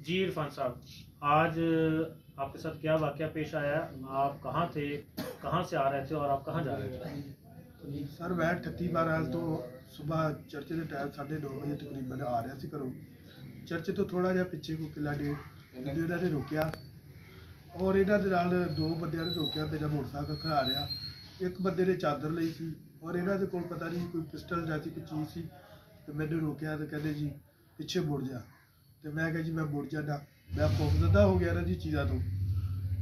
जी इरफान साहब आज आपके साथ क्या वाकया पेश आया आप कहाँ थे कहाँ से आ रहे थे और आप कहाँ जा रहे थे ਸਰ ਮੈਂ 38 ਬਹਰਾਲ ਤੋਂ ਸਵੇਰ ਚਰਚ ਦੇ ਟਾਈਮ 9:30 ਵਜੇ ਤਕਰੀਬਨ ਆ ਰਿਹਾ ਸੀ ਘਰੋਂ ਚਰਚ ਤੋਂ ਥੋੜਾ ਜਿਹਾ ਪਿੱਛੇ ਕੋ ਕਿਲਾ ਡੇ ਇਹਨਾਂ ਨੇ ਰੋਕਿਆ ਔਰ ਇਹਨਾਂ ਦੇ ਨਾਲ ਦੋ ਬੰਦਿਆਂ ਨੇ ਰੋਕਿਆ ਮੇਰਾ ਮੋਟਰਸਾਈਕਲ ਖੜਾ ਰਿਹਾ ਇੱਕ ਬੰਦੇ ਨੇ ਚਾਦਰ ਲਈ ਸੀ ਔਰ ਇਹਨਾਂ ਦੇ ਕੋਲ ਪਤਾ ਨਹੀਂ ਕੋਈ ਪਿਸਟਲ ਜਾਂ ਕੋਈ ਚੀਜ਼ ਸੀ ਤੇ ਮੈਨੂੰ ਰੋਕਿਆ ਤੇ ਕਹਿੰਦੇ ਜੀ ਪਿੱਛੇ ਮੁੜ ਜਾ ਤੇ ਮੈਂ ਕਿਹਾ ਜੀ ਮੈਂ ਮੁੜ ਜਾਂਦਾ। ਮੈਂ ਖੌਫਜ਼ਦਾ ਹੋ ਗਿਆ ਨਾ ਜੀ ਚੀਜ਼ਾਂ ਤੋਂ।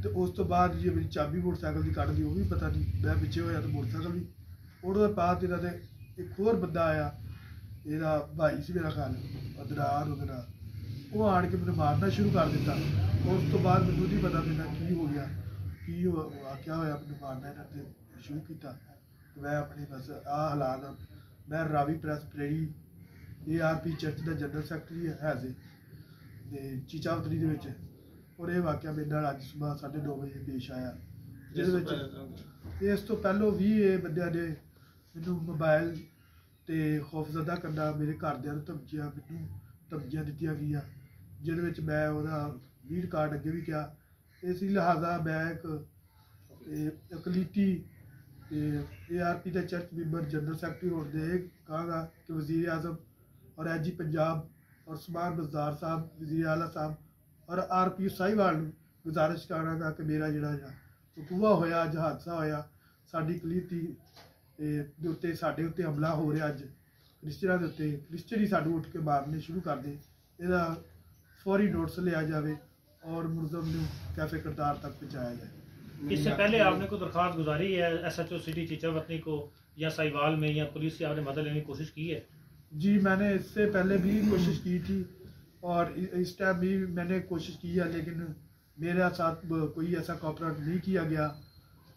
ਤੇ ਉਸ ਤੋਂ ਬਾਅਦ ਜੀ ਮੇਰੀ ਚਾਬੀ ਮੋਟਰਸਾਈਕਲ ਦੀ ਕੱਢ ਦੀ ਉਹ ਵੀ ਪਤਾ ਨਹੀਂ, ਮੈਂ ਪਿੱਛੇ ਹੋਇਆ ਤੇ ਮੋਟਰਸਾਈਕਲ ਵੀ। ਉਹਦੇ ਬਾਅਦ ਇਹਨਾਂ ਦੇ ਇੱਕ ਹੋਰ ਬੰਦਾ ਆਇਆ, ਇਹਦਾ ਭਾਈ ਸੀ ਮੇਰਾ ਖਾਨ ਅਦਰਾਰ ਉਹਦਾ ਨਾਂ। ਉਹ ਆਣ ਕੇ ਮੈਨੂੰ ਮਾਰਨਾ ਸ਼ੁਰੂ ਕਰ ਦਿੱਤਾ। ਉਸ ਤੋਂ ਬਾਅਦ ਮੈਨੂੰ ਨਹੀਂ ਪਤਾ ਮੇਰਾ ਕੀ ਹੋ ਗਿਆ, ਕੀ ਵਾਕਿਆ ਹੋਇਆ ਮੈਨੂੰ ਮਾਰਨਾ ਇਹਨਾਂ ਤੇ ਸ਼ੁਰੂ ਕੀਤਾ। ਮੈਂ ਆਪਣੀ ਬਸ ਆ ਹਾਲਾਤ, ਮੈਂ ਰਾਵੀ ਪ੍ਰੈਸ ਪ੍ਰੇਰੀ ਏਆਰਪੀ ਚਰਚ ਦਾ ਜਨਰਲ ਸੈਕਟਰੀ ਹੈ ਸੀ ਤੇ ਚੀਚਾਵਤਰੀ ਦੇ ਵਿੱਚ ਔਰ ਇਹ ਵਾਕਿਆ ਮੇਰੇ ਨਾਲ ਅੱਜ ਸਵੇਰ 9:30 ਵਜੇ ਪੇਸ਼ ਆਇਆ। ਜਿਹਦੇ ਵਿੱਚ ਇਸ ਤੋਂ ਪਹਿਲਾਂ ਵੀ ਇਹ ਬੰਦਿਆਂ ਨੇ ਮੈਨੂੰ ਮੋਬਾਈਲ ਤੇ ਖੌਫਜ਼ਦਾ ਕਰਨਾ ਮੇਰੇ ਘਰਦਿਆਂ ਨੂੰ ਧਮਕੀਆਂ ਮੈਨੂੰ ਧਮਕੀਆਂ ਦਿੱਤੀਆਂ ਗਈਆਂ ਜਿਹਦੇ ਵਿੱਚ ਮੈਂ ਉਹਦਾ ਵੀਡ ਕਾਰਡ ਅੱਗੇ ਵੀ ਕਿਹਾ। ਇਸ ਲਿਹਾਜ਼ਾ ਮੈਂ ਇੱਕ ਇਹ ਅਕਲੀਤੀ ਏਆਰਪੀ ਦਾ ਚਰਚ ਮੈਂਬਰ ਜਨਰਲ ਸੈਕਟਰੀ ਹੋਣ ਦੇ ਕਹਾਂਗਾ ਕਿ ਵਜ਼ੀਰ ਆਜ਼ਮ ਔਰ ਐਜੀ ਪੰਜਾਬ ਔਰ ਸਮਾਨ ਬਜ਼ਾਰ ਸਾਹਿਬ ਵਜ਼ੀਰ ਆਲਾ ਸਾਹਿਬ ਔਰ ਆਰਪੀ ਸਾਹੀਵਾਲ ਨੂੰ ਗੁਜ਼ਾਰਿਸ਼ ਕਰਾਂਗਾ ਕਿ ਮੇਰਾ ਜਿਹੜਾ ਜਿਹੜਾ ਹੁਕੂਆ ਹੋਇਆ ਅੱਜ ਹਾਦਸਾ ਹੋਇਆ ਸਾਡੀ ਕਲੀਤੀ ਦੇ ਉੱਤੇ ਸਾਡੇ ਉੱਤੇ ਹਮਲਾ ਹੋ ਰਿਹਾ ਅੱਜ ਕ੍ਰਿਸਚੀਅਨਾਂ ਦੇ ਉੱਤੇ ਕ੍ਰਿਸਚੀਅਨ ਹੀ ਸਾਨੂੰ ਉੱਠ ਕੇ ਮਾਰਨੇ ਸ਼ੁਰੂ ਕਰ ਦੇ ਇਹਦਾ ਫੌਰੀ ਨੋਟਿਸ ਲਿਆ ਜਾਵੇ ਔਰ ਮੁਲਜ਼ਮ ਨੂੰ ਕੈਫੇ ਕਰਤਾਰ ਤੱਕ ਪਹੁੰਚਾਇਆ ਜਾਏ इससे पहले आपने कोई दरखास्त गुजारी है S H O city Chichawatni को या साहिवाल में या पुलिस से आपने मदद लेने की कोशिश की है जी, मैंने इससे पहले भी कोशिश की थी और इस टाइम भी मैंने कोशिश की है, लेकिन मेरे साथ कोई ऐसा कॉपरेट नहीं किया गया।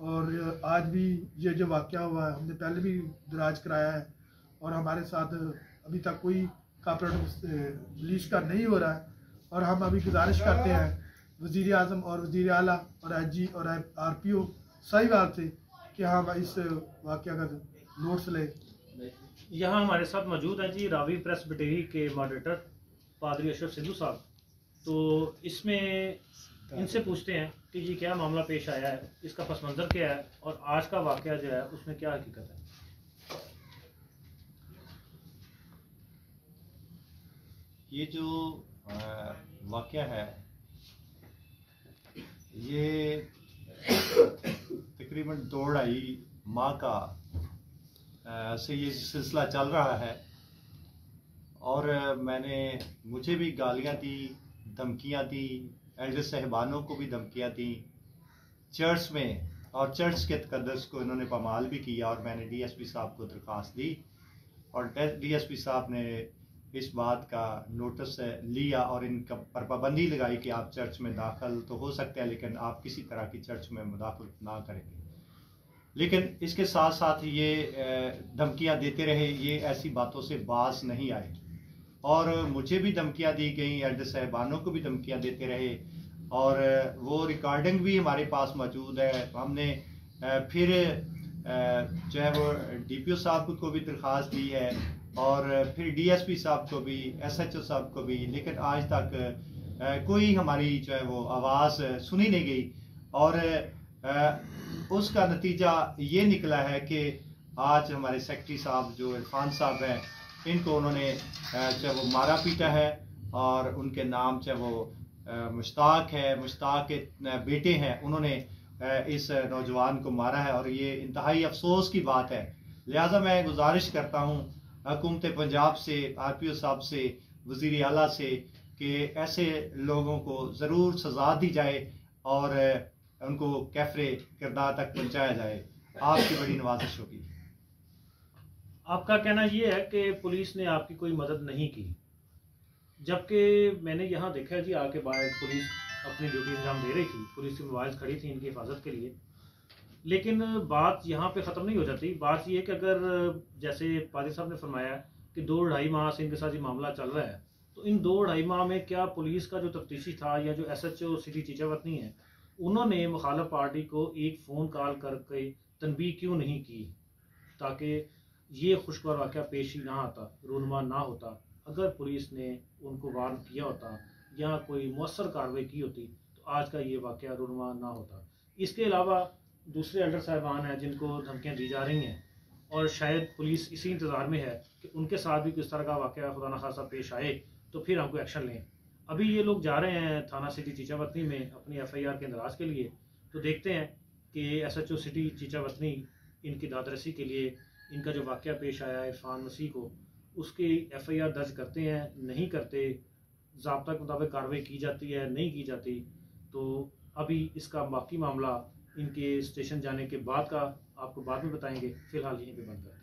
और आज भी ये जो वाक़ हुआ है, हमने पहले भी दराज कराया है और हमारे साथ अभी तक कोई कॉपरेट रिलीज़ का नहीं हो रहा है। और हम अभी गुजारिश करते हैं वज़ी अजम और वज़ी अला और एच जी और आर पी ओ सही बात से कि हम इस वाक़ का नोट्स लें। यहाँ हमारे साथ मौजूद हैं जी रावी प्रेस बटेरी के मॉडरेटर पादरी अशरफ सिद्धू साहब। तो इसमें इनसे पूछते हैं कि जी क्या मामला पेश आया है, इसका पस मंज़र क्या है और आज का वाक़ जो है, उसमें क्या हकीकत है? ये जो वाक़ है, ये तकरीबन दो ढाई माह का से ये सिलसिला चल रहा है। और मैंने, मुझे भी गालियाँ दी, धमकियाँ दी, एल्डर साहबानों को भी धमकियाँ दी। चर्च में, और चर्च के तकदस को इन्होंने पमाल भी किया और मैंने डीएसपी साहब को दरख्वास्त दी। और डीएसपी साहब ने इस बात का नोटिस लिया और इनका पर पाबंदी लगाई कि आप चर्च में दाखिल तो हो सकते हैं, लेकिन आप किसी तरह की चर्च में मुदाखल ना करेंगे। लेकिन इसके साथ साथ ये धमकियाँ देते रहे, ये ऐसी बातों से बास नहीं आए। और मुझे भी धमकियाँ दी गई एल्डर साहबानों को भी धमकियाँ देते रहे। और वो रिकॉर्डिंग भी हमारे पास मौजूद है। हमने फिर जो है वो डीपीओ साहब को भी दरख्वास्त दी है। और फिर डीएसपी साहब को भी एसएचओ साहब को भी। लेकिन आज तक कोई हमारी जो है वो आवाज़ सुनी नहीं गई। और उसका नतीजा ये निकला है कि आज हमारे सेक्रेटरी साहब जो इरफान साहब हैं, इनको उन्होंने चाहे वो मारा पीटा है और उनके नाम चाहे वो मुश्ताक है, मुश्ताक के बेटे हैं, उन्होंने इस नौजवान को मारा है और ये इंतहाई अफसोस की बात है। लिहाजा मैं गुजारिश करता हूँ हुकूमत पंजाब से आर पी ओ साहब से वज़ी अला से कि ऐसे लोगों को ज़रूर सजा दी जाए और उनको कैफरे, किरदार तक पहुँचाया जाए। आपकी बड़ी नवाजिश होगी। आपका कहना ये है कि पुलिस ने आपकी कोई मदद नहीं की। जबकि मैंने यहाँ देखा जी आके बाहर पुलिस अपनी ड्यूटी अंजाम दे रही थी। पुलिस की मोबाइल खड़ी थी इनकी हिफाजत के लिए। लेकिन बात यहाँ पे ख़त्म नहीं हो जाती। बात यह है कि अगर, जैसे पादी साहब ने फरमाया कि दो ढाई माह से इनके साथ ये मामला चल रहा है तो इन दो ढाई माह में क्या पुलिस का जो तफ्तीशी था या जो S H O city Chichawatni है उन्होंने मुखालफ पार्टी को एक फ़ोन कॉल करके तनबी क्यों नहीं की? ताकि ये खुशगवार वाक़ पेश ना आता रूनमा ना होता। अगर पुलिस ने उनको वार्न किया होता या कोई मौसर कार्रवाई की होती तो आज का ये वाक़ रुनमा ना होता। इसके अलावा दूसरे अल्डर साहिबान हैं जिनको धमकियाँ दी जा रही हैं, और शायद पुलिस इसी इंतज़ार में है कि उनके साथ भी किस तरह का वाक़ खुदा न खासा पेश आए तो फिर हमको एक्शन लें। अभी ये लोग जा रहे हैं थाना सिटी चीचावतनी में अपनी एफ़ आई आर के इंदराज के लिए तो देखते हैं कि S H O city Chichawatni इनकी दादरसी के लिए इनका जो वाक़ पेश आया इरफान मसीह को, उसकी एफ़ आई आर दर्ज करते हैं, नहीं करते, जबता के मुताबिक कार्रवाई की जाती है, नहीं की जाती तो अभी इसका बाकी मामला इनके स्टेशन जाने के बाद का आपको बाद में बताएँगे, फ़िलहाल यहीं पे बंद करते हैं।